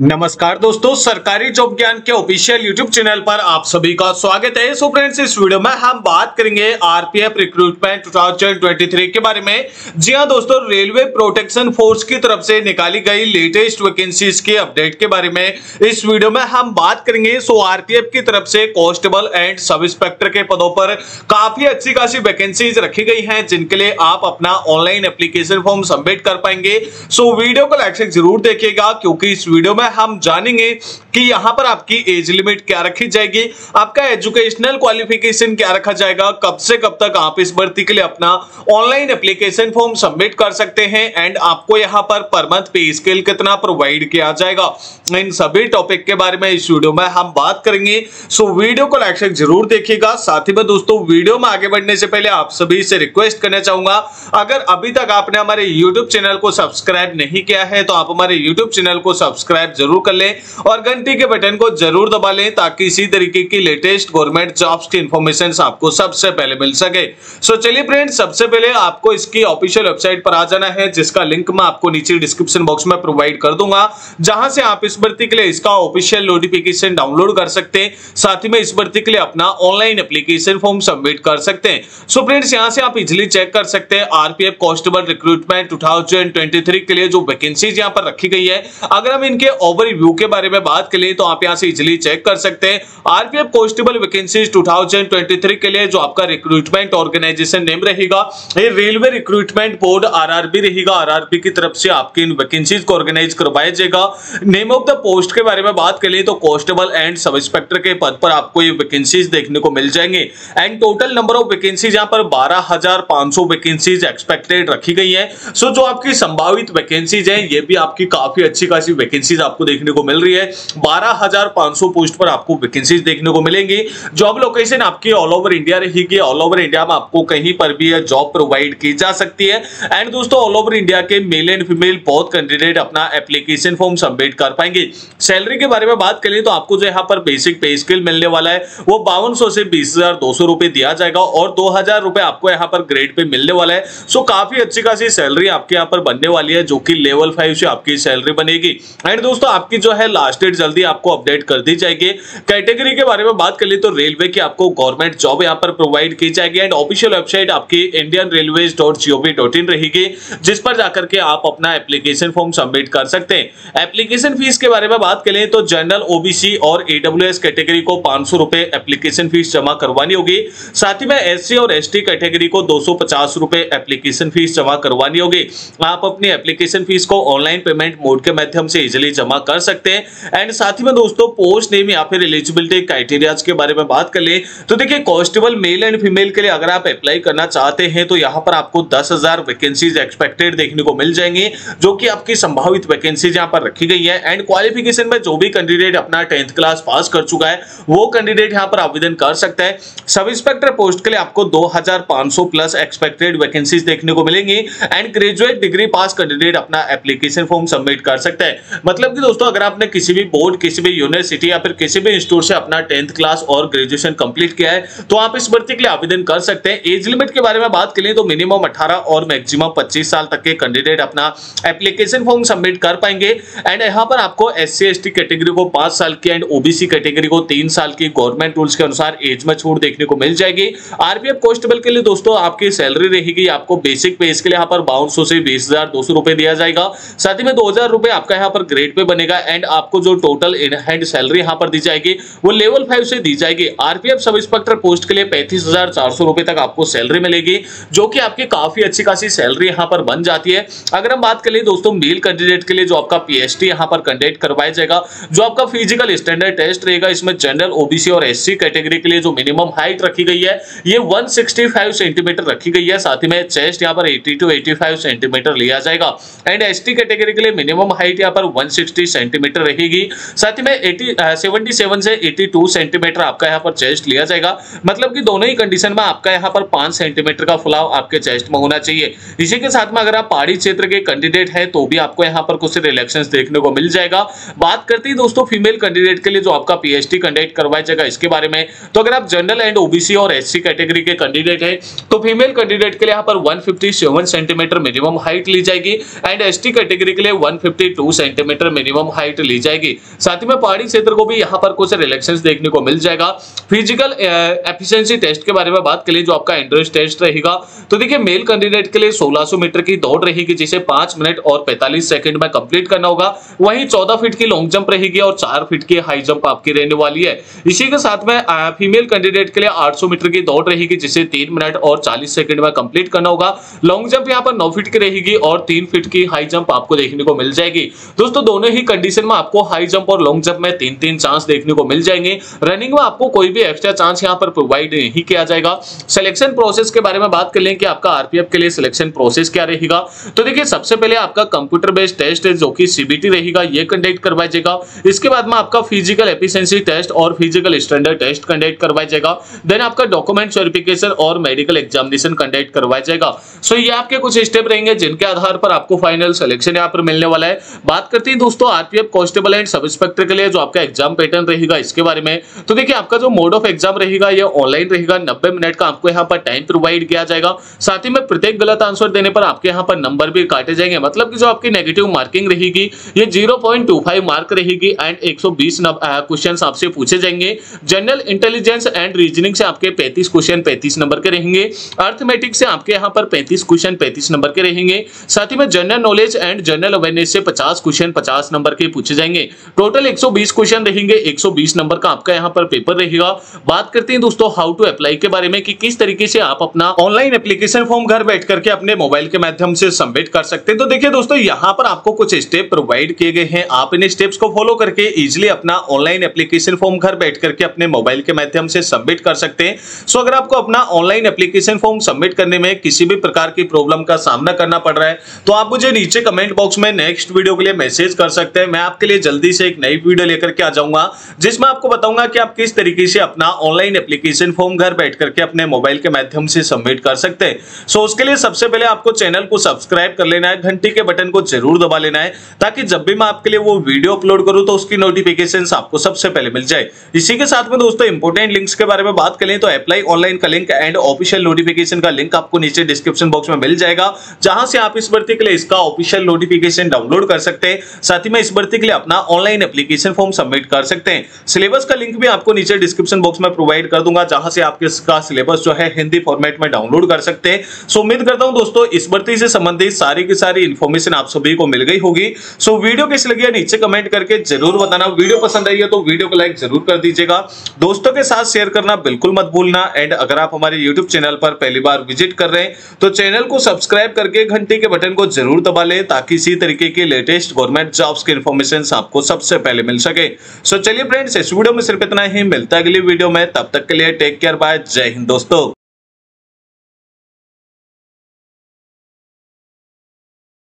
नमस्कार दोस्तों, सरकारी जॉब ज्ञान के ऑफिशियल यूट्यूब चैनल पर आप सभी का स्वागत है। सो फ्रेंड्स इस वीडियो में हम बात करेंगे आरपीएफ रिक्रूटमेंट 2023 के बारे में। जी हाँ दोस्तों रेलवे प्रोटेक्शन फोर्स की तरफ़ से निकाली गई लेटेस्ट वैकेंसीज के अपडेट के बारे में। इस वीडियो में हम बात करेंगे। सो आरपीएफ की तरफ़ से कॉन्स्टेबल एंड सब इंस्पेक्टर के पदों पर काफ़ी अच्छी खासी वैकेंसीज रखी गई है, जिनके लिए आप अपना ऑनलाइन एप्लीकेशन फॉर्म सबमिट कर पाएँगे। सो वीडियो को लाइक से ज़रूर देखिएगा, क्योंकि इस वीडियो में हम जानेंगे कि यहाँ पर आपकी एज लिमिट क्या रखी जाएगी, आपका एजुकेशनल क्वालिफिकेशन क्या रखा जाएगा, कब से कब तक आप इस भर्ती के लिए अपना ऑनलाइन एप्लीकेशन फॉर्म सबमिट कर सकते हैं एंड आपको यहाँ पर पर मंथ पे स्केल कितना प्रोवाइड किया जाएगा। इन सभी टॉपिक के बारे में इस वीडियो में हम बात करेंगे। सो वीडियो को लाइक ज़रूर देखिएगा। साथ ही में दोस्तों वीडियो में आगे बढ़ने से पहले आप सभी से रिक्वेस्ट करना चाहूँगा, अगर अभी तक आपने हमारे यूट्यूब चैनल को सब्सक्राइब नहीं किया है तो आप हमारे यूट्यूब चैनल को सब्सक्राइब ज़रूर कर लें और घंटी के बटन को ज़रूर दबा लें ताकि इसी तरीके की लेटेस्ट गवर्नमेंट जॉब्स की इंफॉर्मेशन आपको सबसे पहले मिल सके। सो चलिए फ्रेंड सबसे पहले आपको इसकी ऑफिशियल वेबसाइट पर आ जाना है, जिसका लिंक मैं आपको नीचे डिस्क्रिप्शन बॉक्स में प्रोवाइड कर दूँगा, जहाँ से आप इस भर्ती के लिए इसका ऑफिशियल नोटिफिकेशन डाउनलोड कर सकते हैं। साथ ही में इस भर्ती के लिए अपना ऑनलाइन एप्लीकेशन फॉर्म सबमिट कर सकते हैं। सो फ्रेंड्स यहाँ से आप इजिली चेक कर सकते हैं आरपीएफ कॉन्स्टेबल रिक्रूटमेंट 2023 के लिए जो वैकेंसीज यहाँ पर रखी गई है। अगर हम इनके ओवरव्यू के बारे में बात करें तो आप यहाँ से इजिली चेक कर सकते हैं। आरपीएफ कॉन्स्टेबल वैकेंसीज 2023 के लिए, जो आपका रिक्रूटमेंट ऑर्गेनाइजेशन नेम रहेगा। ये रेलवे रिक्रूटमेंट बोर्ड आरआरबी रहेगा। आरआरबी की तरफ़ से आपकी इन वैकेंसीज को ऑर्गेनाइज करवाया जाएगा। नेम ऑफ़ द पोस्ट के बारे में बात करें तो कॉन्स्टेबल एंड सब इंस्पेक्टर के पद पर आपको ये वैकेंसीज देखने को मिल जाएँगे। And total number of vacancies यहाँ पर बारह वैकेंसीज एक्सपेक्टेड रखी गई है। सो जो आपकी संभावित वैकेंसीज है, ये भी आपकी काफ़ी अच्छी खासी वैकेंसीज आपको देखने को मिल रही है। 12,500 पोस्ट पर आपको वैकेंसीज देखने को मिलेंगी। जॉब लोकेशन आपकी ऑल ओवर इंडिया रहेगी। ऑल ओवर इंडिया में आपको कहीं पर भी जॉब प्रोवाइड की जा सकती है। एंड दोस्तों ऑल ओवर इंडिया के मेल एंड फीमेल बहुत कैंडिडेट अपना एप्लीकेशन फॉर्म सबमिट कर पाएँगे। सैलरी के बारे में बात करें तो आपको जो यहाँ पर बेसिक पे स्किल मिलने वाला है वो बावन से बीस रुपए दिया जाएगा और दो हज़ार रुपए आपको यहाँ पर ग्रेड पे मिलने वाला है। सो काफ़ी अच्छी खासी सैलरी आपके यहाँ पर बनने वाली है जो कि लेवल फाइव से आपकी सैलरी बनेगी। एंड दोस्तों आपकी जो है लास्ट डेट जल्दी आपको अपडेट कर दी जाएगी। कैटेगरी के बारे में बात कर ली तो रेलवे की आपको गवर्नमेंट जॉब यहाँ पर प्रोवाइड की जाएगी एंड ऑफिशियल वेबसाइट आपकी इंडियन रेलवे रहेगी, जिस पर जाकर के आप अपना एप्लीकेशन फॉर्म सबमिट कर सकते हैं। एप्लीकेशन फ़ीस के बारे में बात करें तो जनरल ओबीसी और ईडब्ल्यू कैटेगरी को पाँच एप्लीकेशन फ़ीस जमा करवानी होगी। साथ ही में एस और एसटी कैटेगरी को दो एप्लीकेशन फ़ीस जमा करवानी होगी। आप अपनी एप्लीकेशन फ़ीस को ऑनलाइन पेमेंट मोड के माध्यम से इजिली जमा कर सकते हैं। एंड साथ ही में दोस्तों पोस्ट नेम या फिर एलिजिबिलिटी क्राइटेरियाज के बारे में बात कर ले। तो देखिए कॉन्स्टेबल मेल एंड फीमेल के लिए अगर आप अप्लाई करना चाहते हैं तो यहाँ पर आपको दस वैकेंसीज एक्सपेक्टेड देखने को मिल जाएँगे, जो कि आपकी संभावित वैकेंसीज यहाँ पर रखी गई है। एंड क्वालिफिकेशन में जो भी कैंडिडेट अपना टेंथ क्लास पास कर चुका है, वो कैंडिडेट यहाँ पर आवेदन कर सकता है। सब इंस्पेक्टर पोस्ट के लिए आपको 2500 प्लस एक्सपेक्टेड वैकेंसीज देखने को मिलेंगी। And graduate degree pass candidate अपना एप्लीकेशन फॉर्म सबमिट कर सकता है। मतलब कि दोस्तों, अगर आपने किसी भी बोर्ड किसी भी यूनिवर्सिटी या फिर किसी भी इंस्टीट्यूट से अपना टेंथ क्लास और ग्रेजुएशन कंप्लीट किया है तो आप इस भर्ती के लिए आवेदन कर सकते हैं। एज लिमिट के बारे में बात करें तो मिनिमम अठारह और मैक्सिमम पच्चीस साल तक के कैंडिडेट अपना एप्लीकेशन फॉर्म सबमिट कर पाएँगे। एंड यहाँ पर आपको एस सी कैटेगरी को पाँच साल की एंड ओबीसी कैटेगरी को तीन साल की गवर्नमेंट रूल्स के अनुसार एज में छूट देखने को मिल जाएगी। आरपीएफ कॉन्स्टेबल के लिए दोस्तों, आपकी सैलरी रहेगी, आपको बेसिक पे इसके लिए यहाँ पर बावन से बीस हज़ार दिया जाएगा। साथ ही में दो आपका यहाँ पर ग्रेड पे बनेगा एंड आपको जो टोटल हैंड सैलरी यहाँ पर दी जाएगी, वो लेवल फाइव से दी जाएगी। आरपीएफ सब इंस्पेक्टर पोस्ट के लिए पैंतीस हज़ार चार सौ रुपए तक आपको सैलरी मिलेगी, जो कि आपकी काफ़ी अच्छी खासी सैलरी यहाँ पर बन जाती है। अगर हम बात करें दोस्तों मेल कैंडिडेट के लिए जो आपका पीएचडी यहाँ पर कंडक्ट करवाया जाएगा, जो आपका फ़िज़िकल स्टैंडर्ड टेस्ट रहेगा, इसमें जनरल ओबीसी और एससी कैटेगरी के लिए जो मिनिमम हाइट रखी गई है, ये 165 सेंटीमीटर रखी गई है। साथ ही में चेस्ट यहाँ पर 80 टू 85 सेंटीमीटर लिया जाएगा। एंड एसटी कैटेगरी के लिए मिनिमम हाइट यहाँ पर 160 सेंटीमीटर रहेगी। साथ ही में 80 77 से 82 सेंटीमीटर आपका यहाँ पर चेस्ट लिया जाएगा। मतलब कि दोनों ही कंडीशन में आपका यहाँ पर 5 सेंटीमीटर का फुलाव आपके चेस्ट में होना चाहिए। इसी के साथ में अगर आप पहाड़ी क्षेत्र के कैंडिडेट है तो भी आपको यहाँ पर कुछ रिलेक्शन देखने को मिल जाएगा। बात करते ही दोस्तों फीमेल कैंडिडेट के लिए जो आपका पीएचडी कंडक्ट करवाया जाएगा, इसके बारे में। तो अगर आप जनरल एंड ओबीसी और एससी कैटेगरी के कैंडिडेट है तो फीमेल कैंडिडेट के लिए यहाँ पर 157 सेंटीमीटर मिनिमम हाइट ली जाएगी। एंड एसटी कैटेगरी के लिए 152 सेंटीमीटर मिनिमम हाइट ली जाएगी। साथ ही में पहाड़ी क्षेत्र को भी यहाँ पर कुछ रिलेक्शन देखने को मिल जाएगा। फ़िज़िकल एफिशिएंसी टेस्ट के बारे में बात करें, जो आपका एंड्रोइड टेस्ट रहेगा। तो देखिए मेल कैंडिडेट के लिए 1600 मीटर की दौड़ रहेगी, जिसे पाँच मिनट और 45 सेकंड में कंप्लीट करना होगा। वहीं 14 फीट की लॉन्ग जंप रहेगी और 4 फीट की हाई जंप आपकी रहने वाली है। इसी के साथ में फीमेल कैंडिडेट के लिए 800 मीटर की दौड़ रहेगी, जिसे तीन मिनट और चालीस सेकंड में कंप्लीट करना होगा। लॉन्ग जंप यहाँ पर नौ फीट की रहेगी और तीन फीट की हाई जंप आपको देखने को मिल जाएगी। दोस्तों, दोनों ही कंडीशन में आपको हाई जंप और लॉन्ग जंप में तीन तीन चांस देखने को मिल जाएँगे। रनिंग में आपको कोई भी एक्स्ट्रा चांस यहाँ पर प्रोवाइड नहीं किया जाएगा। सिलेक्शन प्रोसेस के बारे में बात कर लें कि आपका आरपीएफ के लिए सिलेक्शन प्रोसेस क्या रहेगा। तो देखिए, सबसे पहले आपका कंप्यूटर बेस्ड टेस्ट जो कि सीबीटी रहेगा, ये कंडक्ट करवाया जाएगा इसके बाद में आपका फ़िज़िकल एफिशिएंसी टेस्ट और फ़िज़िकल स्टैंडर्ड टेस्ट कंडक्ट करवाया जाएगा देन आपका डॉक्यूमेंट वेरिफिकेशन और मेडिकल एग्जामिनेशन कंडक्ट करवाया जाएगा सो ये आपके कुछ स्टेप रहेंगे, जिनके आधार पर आपको फाइनल सिलेक्शन यहाँ पर मिलने वाला है। बात करते हैं दोस्तों RPF constable and sub inspector के लिए जो आपका एग्ज़ाम पैटर्न रहेगा, इसके बारे में तो देखिए आपका जो मोड ऑफ़ एग्ज़ाम रहेगा, ये ऑनलाइन रहेगा, नब्बे मिनट का आपको यहाँ पर टाइम प्रोवाइड किया जाएगा। साथ ही में प्रत्येक गलत आंसर देने पर आपके यहाँ पर नंबर भी काटे जाएँगे मतलब कि जो आपकी नेगेटिव मार्किंग रहेगी, ये 0.25 मार्क रहेगी एंड 120 क्वेश्चंस आपसे पूछे जाएँगे। जनरल इंटेलिजेंस एंड रीजनिंग से आपके 35 क्वेश्चन 35 नंबर के रहेंगे। अर्थमेटिक से आपके यहाँ पर 35 क्वेश्चन 35 नंबर के रहेंगे। साथ ही में general knowledge and general awareness से 50 क्वेश्चन 50 नंबर के पूछे जाएँगे। टोटल 120 क्वेश्चन रहेंगे। 120 नंबर का आपका यहाँ पर पेपर रहेगा। बात करते हैं दोस्तों हाउ टू अप्लाई के बारे में कि किस तरीके से आप अपना ऑनलाइन एप्लीकेशन फॉर्म घर बैठ करके अपने मोबाइल के माध्यम से सबमिट कर सकते हैं। तो देखिए दोस्तों, यहाँ पर आपको कुछ स्टेप प्रोवाइड किए गए हैं। आप इन स्टेप्स को फॉलो करके इजिली अपना ऑनलाइन एप्लीकेशन फॉर्म घर बैठ करके अपने मोबाइल के माध्यम से सबमिट कर सकते हैं। सो अगर आपको अपना ऑनलाइन एप्लीकेशन फॉर्म सबमिट करने में किसी भी प्रकार की प्रॉब्लम का सामना करना पड़ रहा है तो आप मुझे नीचे कमेंट बॉक्स में नेक्स्ट वीडियो के लिए मैसेज कर सकते हैं। मैं आपके लिए जल्दी से एक नई वीडियो लेकर के आ जाऊँगा, जिसमें आपको बताऊँगा कि आप किस तरीके से अपना ऑनलाइन एप्लीकेशन फॉर्म घर बैठ करके अपने मोबाइल के माध्यम से सबमिट कर सकते हैं। सो उसके लिए सबसे पहले आपको चैनल को सब्सक्राइब कर लेना है, घंटी के बटन को ज़रूर दबा लेना है, ताकि जब भी मैं आपके लिए वो वीडियो अपलोड करूँ तो उसकी नोटिफिकेशन आपको सबसे पहले मिल जाए। इसी के साथ में दोस्तों इंपोर्टेंट लिंक्स के बारे में बात करें तो अप्लाई ऑनलाइन का लिंक एंड ऑफिशियल नोटिफिकेशन का लिंक आपको नीचे डिस्क्रिप्शन बॉक्स में मिल जाएगा, जहाँ से आप इस भर्ती के लिए इसका ऑफिशियल नोटिफिकेशन डाउनलोड कर सकते हैं। साथ ही में इस भर्ती के लिए अपना ऑनलाइन एप्लीकेशन फॉर्म सबमिट कर सकते हैं। सिलेबस का लिंक भी आपको नीचे डिस्क्रिप्शन बॉक्स में प्रोवाइड कर दूँगा, जहाँ से आप इसका सिलेबस जो है हिंदी फॉर्मेट में डाउनलोड कर सकते हैं। सो उम्मीद करता हूँ दोस्तों, इस भर्ती से संबंधित सारी की सारी इन्फॉर्मेशन आप सभी को मिल गई होगी। सो वीडियो कैसी लगी नीचे कमेंट करके ज़रूर बताना। वीडियो पसंद आई है तो वीडियो को लाइक ज़रूर कर दीजिएगा। दोस्तों के साथ शेयर करना बिल्कुल मत भूलना। एंड अगर आप हमारे यूट्यूब चैनल पर पहली बार विज़िट कर रहे हैं तो चैनल को सब्सक्राइब करके घंटे के बटन को ज़रूर दबा लें, ताकि इसी तरीके की लेटेस्ट गवर्नमेंट जॉब्स की इन्फॉर्मेशन आपको सबसे पहले मिल सके। सो चलिए फ्रेंड्स इस वीडियो में सिर्फ़ इतना ही। मिलता है अगली वीडियो में। तब तक के लिए टेक केयर बाय जय हिंद दोस्तों।